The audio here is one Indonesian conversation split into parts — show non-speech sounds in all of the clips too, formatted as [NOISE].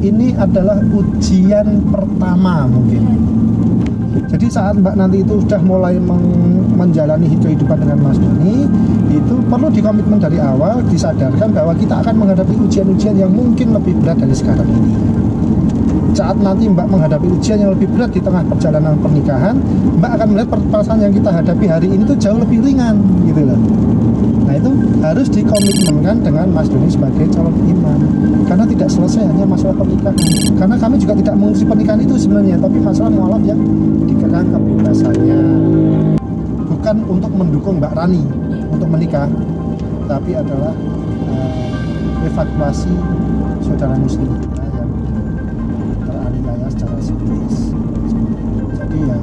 ini adalah ujian pertama mungkin. Jadi saat Mbak nanti itu sudah mulai menjalani kehidupan dengan Mas Doni itu perlu dikomitmen dari awal disadarkan bahwa kita akan menghadapi ujian-ujian yang mungkin lebih berat dari sekarang ini. Saat nanti Mbak menghadapi ujian yang lebih berat di tengah perjalanan pernikahan Mbak akan melihat permasalahan yang kita hadapi hari ini tuh jauh lebih ringan gitu loh Nah itu harus dikomitmenkan dengan Mas Doni sebagai calon imam. Karena tidak selesai hanya masalah pernikahan. Karena kami juga tidak mengurusi pernikahan itu sebenarnya Tapi masalah mualaf yang dikekang kebebasannya. Bukan untuk mendukung Mbak Rani untuk menikah Tapi adalah eh, evakuasi saudara muslim kita yang teraniaya secara psikis Jadi ya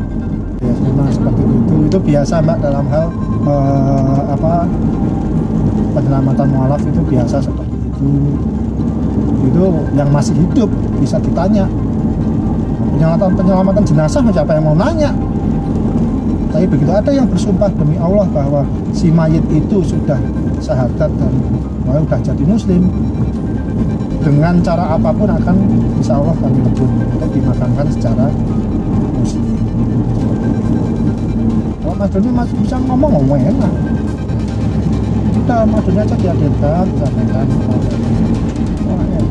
ya memang seperti itu itu biasa mbak dalam hal eh, apa penyelamatan mualaf itu biasa seperti itu. Itu yang masih hidup bisa ditanya. Penyelamatan penyelamatan jenazah siapa yang mau nanya? Tapi begitu ada yang bersumpah demi Allah bahwa si mayit itu sudah syahadat dan wah, sudah jadi muslim dengan cara apa pun akan insya Allah kami lebur untuk dimakamkan secara Mas Doni masih bisa ngomong ngomong enak kita Mas Doni aja dihadirkan disampaikan Wah, enak.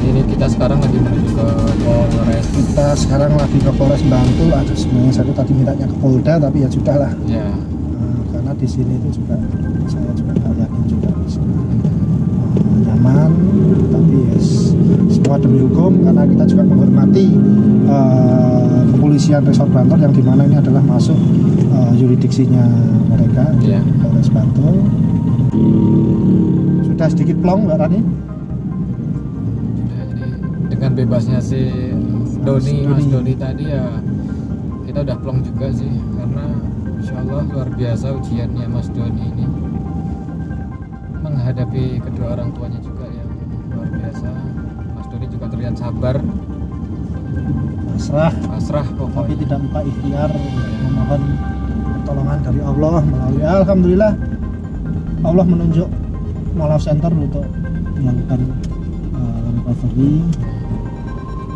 Ini kita sekarang lagi menuju ke Polres. kita sekarang lagi ke Polres Bantul ada sebenarnya saya tadi mintanya ke Polda tapi ya sudah lah Ya. Nah, karena di sini itu juga nggak yakin juga di sini Eh, nyaman tapi yes, semua demi hukum karena kita juga menghormati eh, kepolisian Resort Bantul yang di mana ini adalah masuk eh, yuridiksinya mereka. Iya. Polres Bantul. Sudah sedikit plong Mbak Rani? Dengan bebasnya si Doni, Mas Doni tadi ya kita udah plong juga sih karena Insya Allah luar biasa ujiannya Mas Doni ini menghadapi kedua orang tuanya juga terlihat sabar, pasrah pasrah tapi pokoknya. tidak lupa ikhtiar memohon pertolongan dari Allah melalui Alhamdulillah Allah menunjuk Malaf Center untuk melakukan uh, recovery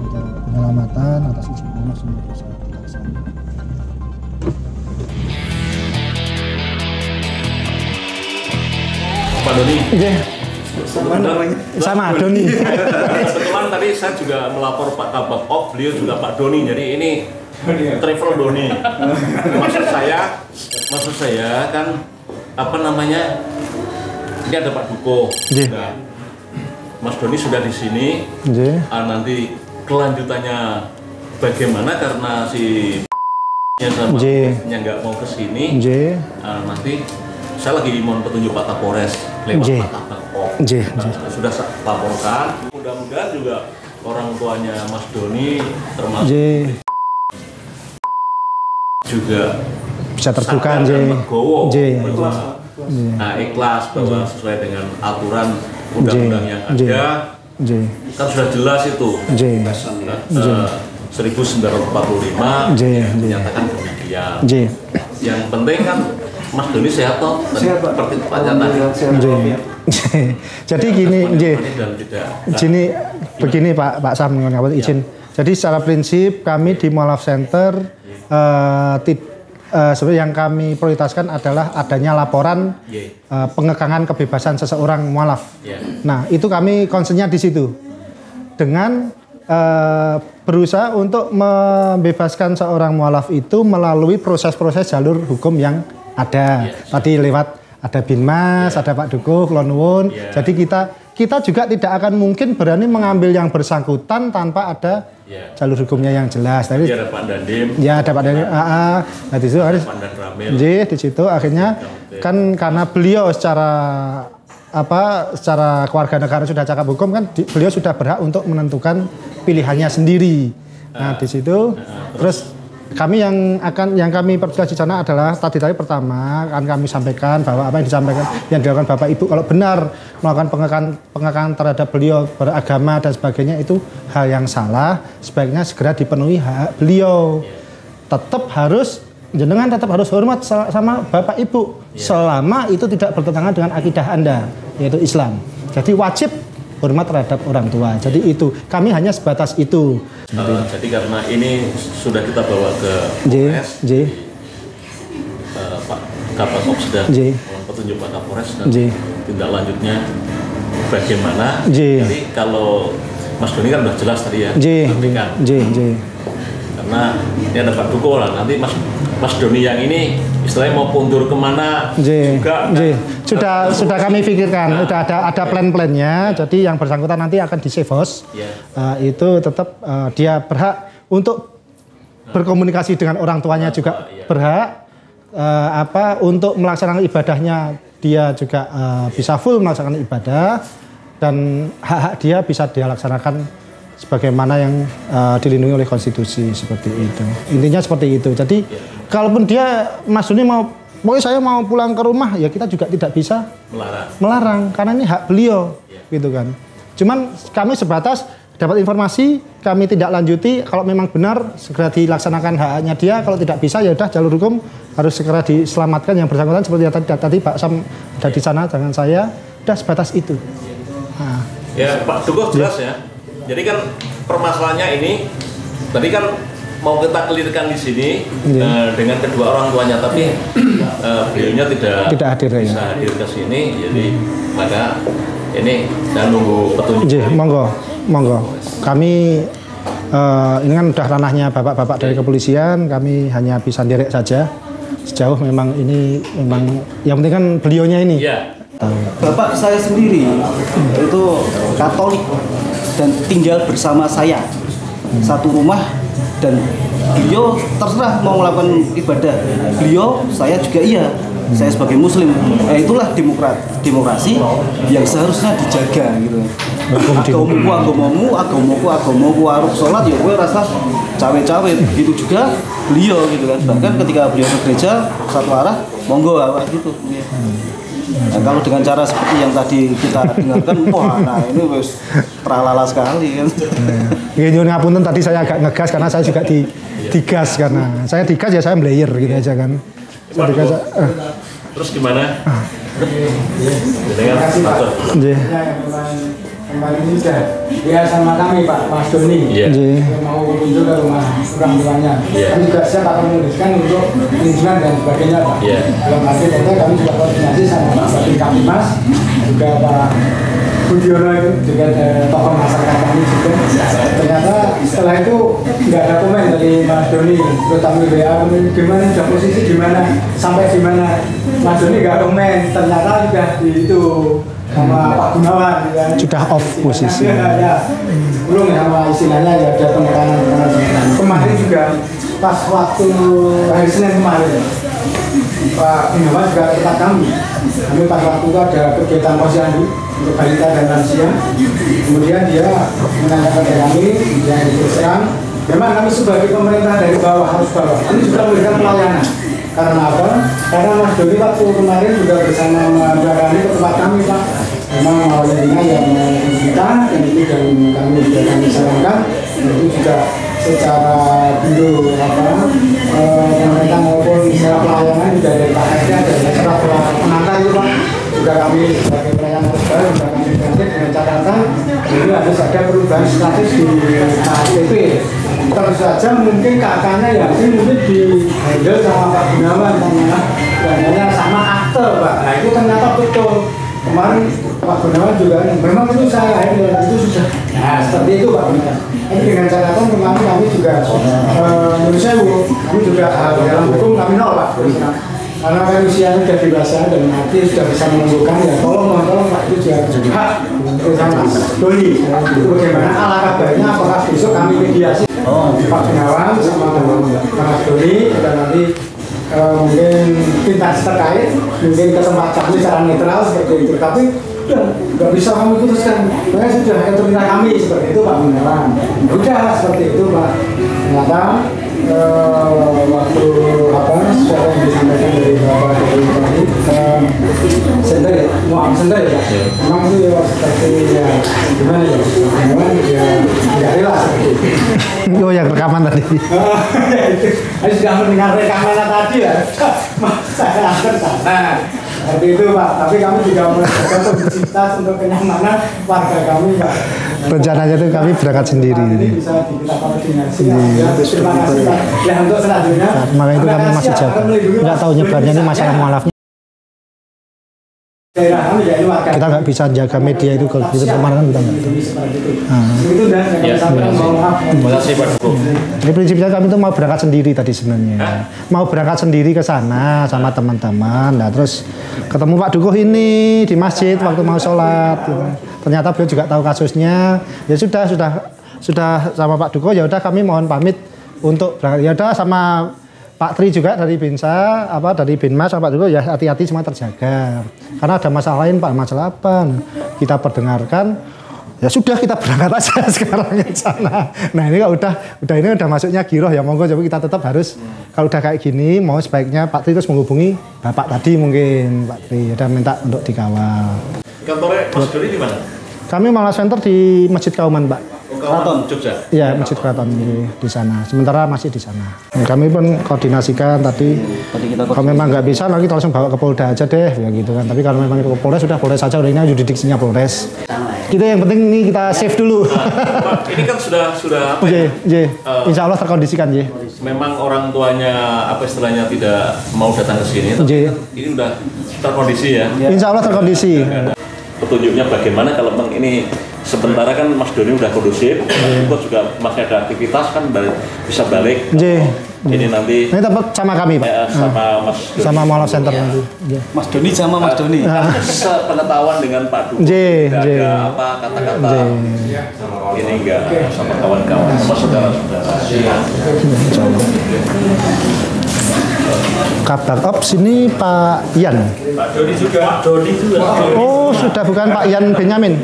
untuk penyelamatan atas izin Allah semua bisa dilaksanakan. Pak Doni. Sama namanya? Sama Doni. Kebetulan tadi saya juga melapor Pak Kabak Op, beliau juga Pak Doni. Jadi ini travel Doni. [LAUGHS] maksud saya, maksud saya kan apa namanya? Ini ada Pak Duko. Iya. Nah, Mas Doni sudah di sini. Nggih. Ah, nanti kelanjutannya bagaimana karena si [LAUGHS] nya sama Nggih. nya nggak mau ke sini. Nggih. Ah, nanti saya lagi mohon petunjuk Pak Kapolres lewat. Pak Kapolres. Nggih, Nah, sudah saya laporkan. Mudah-mudahan juga orang tuanya Mas Doni termasuk Nggih. juga Bisa terbuka nah, ikhlas bahwa sesuai dengan aturan undang-undang yang ada Nggih. kan sudah jelas itu. Nah, eh, 1945 Nggih, nggih. menyatakan demikian. Nggih. Yang penting kan Mas Doni sehat toh, Tadi Sehat, Pak. seperti Pak Jata. Nggih. [LAUGHS] Jadi gini. Sini begini Pak Pak Sam izin. Jadi secara prinsip kami di Mualaf Center eh, sebenarnya yang kami prioritaskan adalah adanya laporan Iya. eh, pengekangan kebebasan seseorang mualaf. Iya. Nah itu kami concernnya di situ dengan eh, berusaha untuk membebaskan seorang mualaf itu melalui proses-proses jalur hukum yang ada. Iya. Tadi lewat ada Binmas, ada Pak Dukuh, Klonwun. Iya. Jadi kita kita juga tidak akan mungkin berani mengambil yang bersangkutan tanpa ada Iya. jalur hukumnya yang jelas. Tadi Jadi ada Pak Dandim, ya ada Pak Dani AA. Nah di situ harus. Nggih, di situ akhirnya kan karena beliau secara apa secara keluarga negara sudah cakap hukum kan di- beliau sudah berhak untuk menentukan pilihannya sendiri. Nah, di situ terus kami yang akan yang kami perjelas di sana adalah tadi tadi pertama akan kami sampaikan bahwa apa yang disampaikan yang dilakukan Bapak Ibu kalau benar melakukan pengekangan pengekangan terhadap beliau beragama dan sebagainya itu hal yang salah. Sebaiknya segera dipenuhi hak beliau. Tetap harus jenengan tetap harus hormat sa- sama bapak ibu. Selama itu tidak bertentangan dengan akidah anda yaitu Islam. Jadi wajib hormat terhadap orang tua. Jadi itu kami hanya sebatas itu. Eh, jadi karena ini sudah kita bawa ke J, Polres, J, eh, Pak Kapolres sudah J. mohon petunjuk Pak Kapolres dan J. tindak lanjutnya bagaimana. J. Jadi kalau Mas Doni kan udah jelas tadi ya. J. J, J. Karena ini ada Pak Duko lah. Nanti Mas Mas Doni yang ini istilahnya mau pundur ke mana J, juga kan. Sudah sudah kami pikirkan, sudah ada ada plan-plannya. Jadi yang bersangkutan nanti akan di save house. Ya. Eh, itu tetap eh, dia berhak untuk berkomunikasi dengan orang tuanya juga iya. berhak eh, apa untuk melaksanakan ibadahnya dia juga eh, bisa full melaksanakan ibadah dan hak-hak dia bisa dia laksanakan sebagaimana yang eh, dilindungi oleh konstitusi seperti itu intinya seperti itu jadi kalaupun dia Mas Duni mau pokoknya saya mau pulang ke rumah ya kita juga tidak bisa melarang. melarang karena ini hak beliau gitu kan. Cuman kami sebatas dapat informasi, kami tidak lanjuti kalau memang benar segera dilaksanakan haknya dia, kalau tidak bisa ya udah jalur hukum harus segera diselamatkan yang bersangkutan seperti yang tadi, tadi Pak Sam ada di sana dengan saya, udah sebatas itu. Nah, Ya Pak Duko jelas ya. Jadi kan permasalahannya ini tadi kan mau kita kelirkan di sini Iya. eh, dengan kedua orang tuanya, tapi eh, beliaunya tidak Tidak hadir, ya. bisa hadir ke sini. Jadi maka ini saya nunggu petunjuk. J, monggo, monggo. Kami eh, ini kan udah ranahnya bapak-bapak dari kepolisian, kami hanya bisa derek saja. Sejauh memang ini memang yang penting kan beliaunya ini. Iya. Tahu. Bapak saya sendiri itu Katolik dan tinggal bersama saya satu rumah dan beliau terserah mau melakukan ibadah. Beliau saya juga iya. Saya sebagai muslim. Nah, itulah demokrat demokrasi yang seharusnya dijaga gitu. Agamamu agamamu, agamaku agamaku aruk sholat ya gue rasa cawe-cawe begitu juga beliau gitu kan. Bahkan ketika beliau ke gereja satu arah monggo awak gitu. Iya. Nah, kalau dengan cara seperti yang tadi kita [LAUGHS] dengarkan, wah, nah ini wes tralala sekali kan. Ya nyuwun ngapunten tadi saya agak ngegas karena saya juga di digas karena saya digas ya saya belayer gitu aja kan. Saya digas. eh, Terus gimana? Dengan atur. Kemarin ini sudah ya sama kami Pak Mas Doni. J, mau kunjung ke rumah orang tuanya Iya. kami juga siap akan menuliskan untuk perizinan dan sebagainya Pak Iya. dalam arti kata kami juga koordinasi sama Pak Batin Kapimas juga Pak Budiono itu juga eh, tokoh masyarakat kami juga ternyata setelah itu nggak ada komen dari Mas Doni terutama WA gimana sudah posisi gimana sampai gimana Mas Doni nggak komen ternyata sudah di itu sama Pak Gunawan ya. Sudah off posisi. Ya, ya. Belum sama istilahnya ya ada penekanan. Kemarin juga pas waktu hari Senin kemarin Pak Gunawan juga tempat kami. Kami pas waktu itu ada kegiatan posyandu untuk balita dan lansia. Kemudian dia menanyakan ke kami yang diserang. Memang kami sebagai pemerintah dari bawah harus bawah. Kami juga memberikan pelayanan. Karena apa? Karena Mas Doni waktu kemarin juga bersama Mbak ke tempat kami Pak. Memang awalnya yang kita dan itu dan kami juga kami sarankan itu juga secara biro apa? Eh, pemerintah maupun secara pelayanan juga dari Pak RT dan secara pengantar itu Pak juga kami sebagai pelayanan terbaru juga kami ganti dengan catatan. Ini harus ada perubahan status di KTP terus saja mungkin kakaknya ya mungkin di handle sama Pak Gunawan sama hanya sama akte Pak. Nah itu ternyata betul kemarin Pak Gunawan juga memang itu saya handle itu sudah. Nah seperti itu Pak Gunawan. Tapi dengan catatan kemarin kami juga eh, menurut saya Bu, kami juga eh, dalam hukum kami nol Pak karena kan usianya sudah dewasa dan nanti sudah bisa menentukan ya tolong mohon tolong Pak itu juga hak. Terutama Doni bagaimana? Alangkah baiknya apakah besok kami mediasi? Pak Gunawan sama Mas Doni dan nanti eh, mungkin instansi terkait mungkin ke tempat kami secara netral seperti itu. Tapi ya, nggak bisa kami putuskan. Makanya sudah otoritas kami seperti itu Pak Gunawan. Udah seperti itu Pak ternyata ya sender ya memang itu ya seperti ya gimana ya memang ya nggak rela seperti itu Oh yang rekaman tadi. [LAUGHS] Saya sudah mendengar rekaman tadi ya. [LAUGHS] Saya akan sana. Seperti itu Pak, tapi kami juga menjaga publisitas untuk kenyamanan warga kami Pak. Rencananya itu kami berangkat sendiri. Ini bisa kita koordinasi. Iya. Ya, terima kasih Pak. Ya untuk selanjutnya. Nah, makanya itu kami kami masih jaga. Nggak tahu nyebarnya ini masalah mualafnya. Kita nggak bisa jaga media itu kalau kemarin kan kita nggak itu. Nah. Jadi prinsipnya kami tuh mau berangkat sendiri tadi sebenarnya. Mau berangkat sendiri ke sana sama teman-teman. Nah terus ketemu Pak Dukuh ini di masjid waktu mau sholat. gitu. Ternyata beliau juga tahu kasusnya. Ya sudah sudah sudah sama Pak Dukuh ya udah kami mohon pamit untuk berangkat. Ya udah sama Pak Tri juga dari Binsa, apa dari Binmas Pak Dukuh ya hati-hati semua terjaga. Karena ada masalah lain Pak, masalah apa? Kita perdengarkan ya sudah kita berangkat aja [LAUGHS] sekarang ke sana. Nah ini kalau udah udah ini udah masuknya giroh ya monggo tapi kita tetap harus kalau udah kayak gini mau sebaiknya Pak Tri terus menghubungi Bapak tadi mungkin Pak Tri udah minta untuk dikawal. Kantornya Mas Doni di mana? Kami malah center di Masjid Kauman Pak. Keraton Jogja. Iya Masjid Keraton di, di sana. Sementara masih di sana. Nah, Kami pun koordinasikan tadi. Tadi kita Kalau memang nggak bisa lagi langsung bawa ke Polda aja deh, ya gitu kan. Tapi kalau memang ke Polres sudah Polres saja, udah ini jurisdiksinya Polres. Kita yang penting ini kita save dulu. Pak, ini kan sudah sudah apa ya? J, J. Insya Allah terkondisikan J. Memang orang tuanya apa istilahnya tidak mau datang ke sini. tapi J. kan ini udah terkondisi ya. Insya Allah terkondisi. Petunjuknya bagaimana kalau memang ini sementara kan Mas Doni udah kondusif, Kok juga masih ada aktivitas kan balik- bisa balik. J. Ini nanti Ini tempat sama kami Pak. ya, sama Mas Doni. Sama Mall Center nanti. J. Mas Doni sama Mas Doni. sepengetahuan dengan Pak Duko. J, J. ada apa kata-kata J. ini enggak sama kawan-kawan sama saudara-saudara. Kabar Ops ini Pak Ian. Pak Doni juga. Pak Doni juga. Oh sudah bukan Pak Ian Benyamin.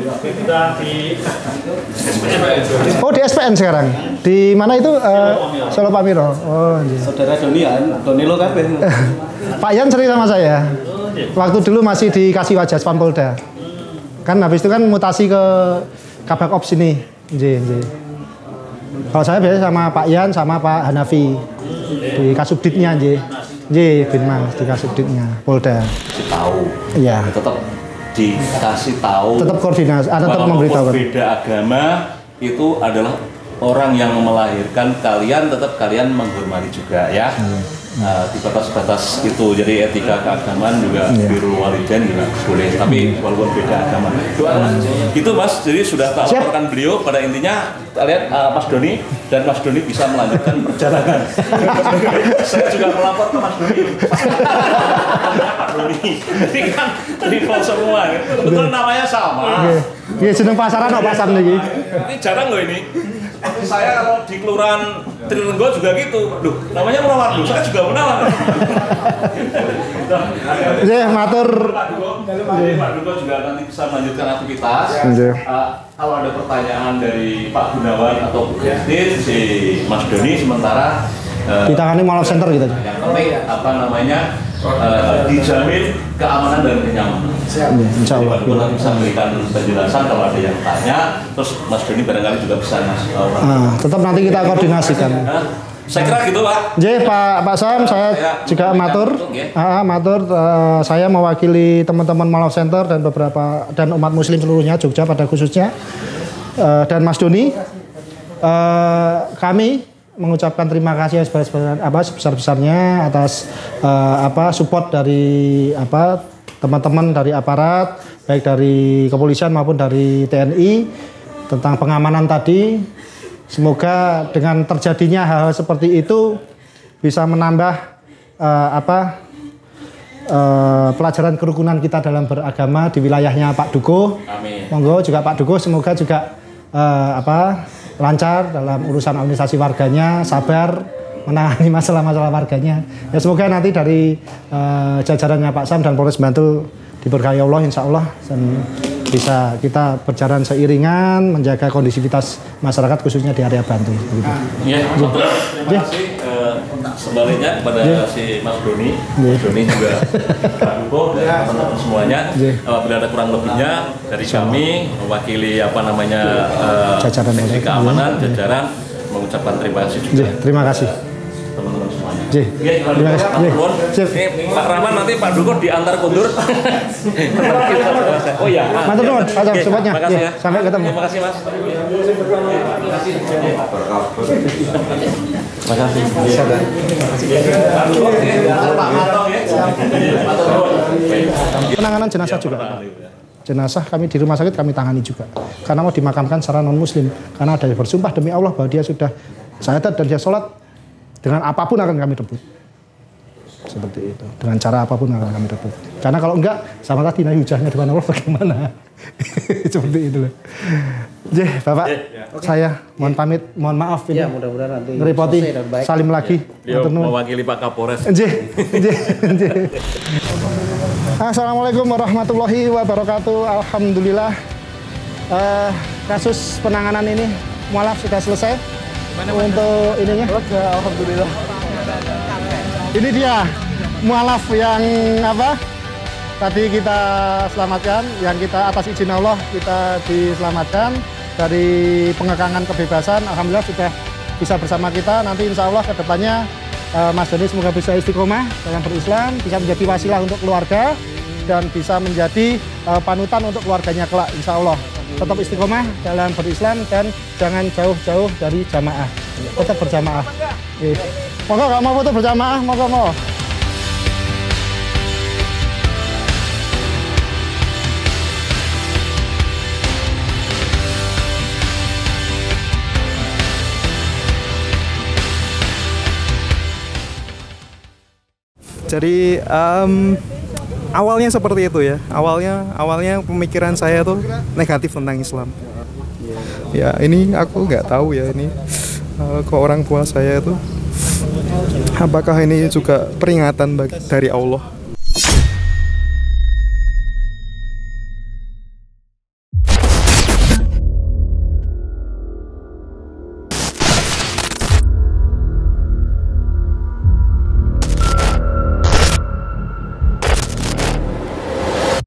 Oh di SPN sekarang. Di mana itu? Eh, Solo Pamiro. Oh, iya. Saudara Doni ya, Doni lo kabeh. [LAUGHS] Pak Ian sering sama saya. Waktu dulu masih dikasih wajah Spam Polda. Kan habis itu kan mutasi ke Kabak Ops ini. Kalau saya biasa sama Pak Ian sama Pak Hanafi di Kasubditnya nje. Nje, Binmas di Kasubditnya Polda. Dikasih tahu. Iya. Tetap dikasih tahu. Tetap koordinasi, ah, tetap walaupun memberitahukan. Beda agama itu adalah orang yang melahirkan kalian tetap kalian menghormati juga ya. Iya. Nah, di batas-batas itu jadi etika keagamaan juga Iya. biru walidain juga boleh tapi walaupun beda agama. Doa gitu mas jadi sudah tak laporkan beliau pada intinya kita lihat uh, mas Doni dan mas Doni bisa melanjutkan perjalanan. [LAUGHS] Saya juga melapor ke mas Doni. Pak Doni. Jadi kan rival semua. Gitu. kebetulan namanya sama. Oke. Iya, jeneng pasaran kok pasar niki. ini jarang loh ini Seperti saya kalau di kelurahan Trinenggo juga gitu. Duh, namanya Munawardu, saya juga Munawar Nggih, matur. Pak Duko, juga nanti bisa melanjutkan aktivitas. Eh, Kalau ada pertanyaan dari Pak Gunawan atau Bu Justin, si Mas Doni sementara eh, ditangani Mall of Center gitu. yang penting apa namanya eh, dijamin keamanan dan kenyamanan Iya, insya Jadi Allah. Nanti bisa memberikan penjelasan kalau ada yang tanya terus Mas Doni barangkali juga bisa ngasih tahu Nah, tetap nanti kita koordinasikan. Hah? Saya kira gitu Pak. J, Pak Pak Sam, saya Ya, juga matur. ya. Ah, matur. eh, saya mewakili teman-teman Mall of Center dan beberapa dan umat Muslim seluruhnya Jogja pada khususnya eh, dan Mas Doni. Eh, kami mengucapkan terima kasih sebesar apa sebesar-besarnya atas eh, apa support dari apa teman-teman dari aparat baik dari kepolisian maupun dari TNI tentang pengamanan tadi Semoga dengan terjadinya hal-hal seperti itu bisa menambah eh, apa eh, pelajaran kerukunan kita dalam beragama di wilayahnya Pak Duko. Amin. Monggo juga Pak Duko semoga juga eh, apa lancar dalam urusan administrasi warganya, sabar menangani masalah-masalah warganya. Ya semoga nanti dari eh, jajarannya Pak Sam dan Polres Bantul diberkahi Allah insya Allah dan bisa kita berjalan seiringan menjaga kondisivitas masyarakat khususnya di area Bantul. Ya, terima kasih. Eh, sebaliknya kepada si Mas Doni, Ya. Mas Doni juga Pak dan teman-teman semuanya. Ya. Apabila ada kurang lebihnya dari kami mewakili apa namanya eh, Jajaran teknik keamanan, Ya. jajaran mengucapkan terima kasih juga Ya, terima kasih. Teman-teman semuanya. J. Iya, Pak Terima kasih. Pak J. Turun. Sip. Ini Pak Rahman nanti Pak Duko diantar kundur. [LAUGHS] oh iya. Matur nuwun, iya. Oke, secepatnya. Makasih Iya, ya. sampai ketemu. Terima kasih Mas. Terima kasih. Pak Turun. Penanganan jenazah juga. Jenazah kami di rumah sakit kami tangani juga. Karena mau dimakamkan secara non muslim. Karena ada yang bersumpah demi Allah bahwa dia sudah syahadat dan dia sholat dengan apa pun akan kami rebut. Seperti itu. Dengan cara apa pun akan kami rebut. Karena kalau enggak sama tadi nah hujahnya depan Allah bagaimana? [LAUGHS] Seperti itu loh. Jeh, Bapak, saya mohon pamit, mohon maaf ini. Ya mudah-mudahan nanti baik. salim lagi. Beliau Matur nuwun. mewakili Pak Kapolres. Nggih, nggih, nggih. Assalamualaikum warahmatullahi wabarakatuh. Alhamdulillah eh, kasus penanganan ini mualaf sudah selesai. Untuk ininya. Alhamdulillah. Ini dia mualaf yang apa? Tadi kita selamatkan, yang kita atas izin Allah kita diselamatkan dari pengekangan kebebasan. Alhamdulillah sudah bisa bersama kita. Nanti insya Allah ke depannya eh, Mas Doni semoga bisa istiqomah dalam berislam, bisa menjadi wasilah untuk keluarga dan bisa menjadi eh, panutan untuk keluarganya kelak insya Allah. Tetap istiqomah dalam berislam dan jangan jauh-jauh dari jamaah. Tetap berjamaah. Eh, Monggo nggak mau foto berjamaah, monggo mau. Jadi em, awalnya seperti itu ya. Awalnya awalnya pemikiran saya tuh negatif tentang Islam. Ya ini aku nggak tahu ya ini eh, ke orang tua saya itu apakah ini juga peringatan bagi, dari Allah